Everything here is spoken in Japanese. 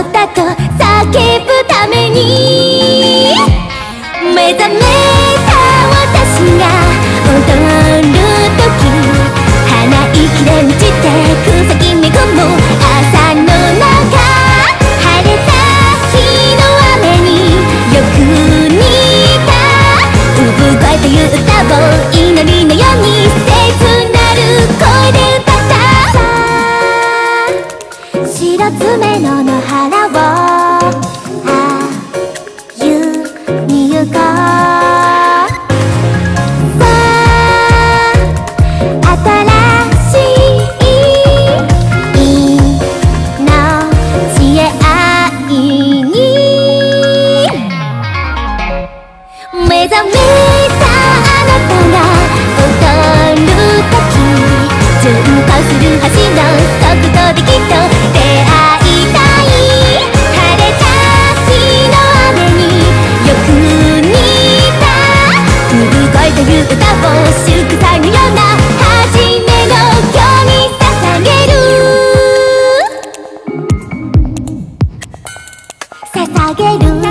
ったと叫白爪の野原をあゆに行こうさあ新しい命へあいに目覚めた ta ghế đường